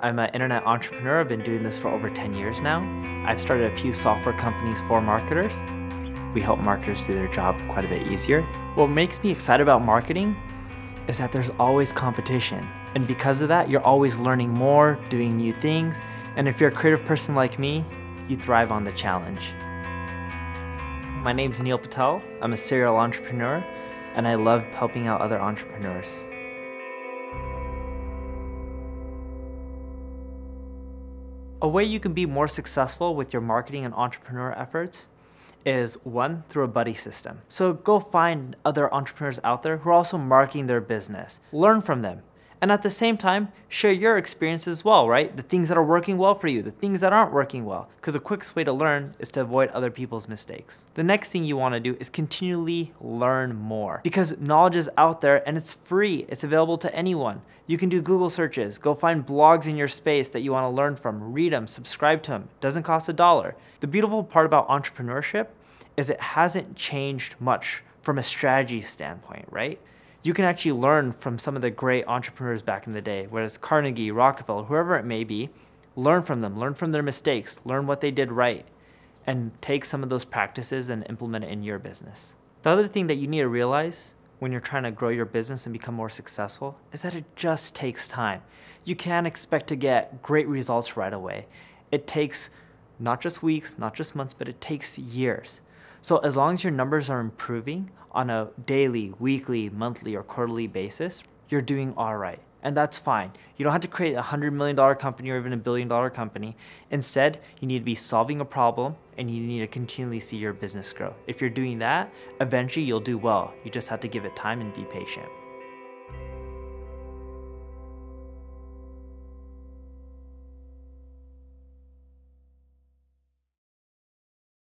I'm an internet entrepreneur. I've been doing this for over 10 years now. I've started a few software companies for marketers. We help marketers do their job quite a bit easier. What makes me excited about marketing is that there's always competition. And because of that, you're always learning more, doing new things. And if you're a creative person like me, you thrive on the challenge. My name's Neil Patel. I'm a serial entrepreneur, and I love helping out other entrepreneurs. A way you can be more successful with your marketing and entrepreneur efforts is one, through a buddy system. So go find other entrepreneurs out there who are also marketing their business. Learn from them. And at the same time, share your experience as well, right? The things that are working well for you, the things that aren't working well. Because the quickest way to learn is to avoid other people's mistakes. The next thing you want to do is continually learn more. Because knowledge is out there and it's free. It's available to anyone. You can do Google searches, go find blogs in your space that you want to learn from, read them, subscribe to them. It doesn't cost a dollar. The beautiful part about entrepreneurship is it hasn't changed much from a strategy standpoint, right? You can actually learn from some of the great entrepreneurs back in the day, whether it's Carnegie, Rockefeller, whoever it may be, learn from them, learn from their mistakes, learn what they did right, and take some of those practices and implement it in your business. The other thing that you need to realize when you're trying to grow your business and become more successful is that it just takes time. You can't expect to get great results right away. It takes not just weeks, not just months, but it takes years. So as long as your numbers are improving on a daily, weekly, monthly, or quarterly basis, you're doing all right. And that's fine. You don't have to create a $100 million company or even a billion dollar company. Instead, you need to be solving a problem and you need to continually see your business grow. If you're doing that, eventually you'll do well. You just have to give it time and be patient.